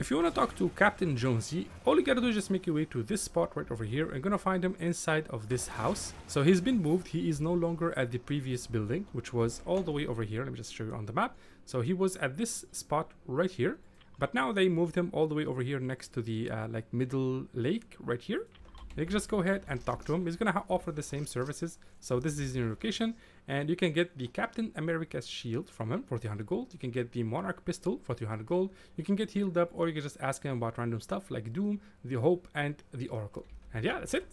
If you want to talk to Captain Jonesy, all you gotta do is just make your way to this spot right over here. You're gonna find him inside of this house. So he's been moved. He is no longer at the previous building, which was all the way over here. Let me just show you on the map. So he was at this spot right here. But now they moved him all the way over here next to the uh, like middle lake right here. You can just go ahead and talk to him. He's gonna offer the same services. So this is your location, and you can get the Captain America's shield from him for 300 gold. You can get the Monarch pistol for 300 gold. You can get healed up, or you can just ask him about random stuff like Doom, the Hope, and the Oracle. And yeah, that's it.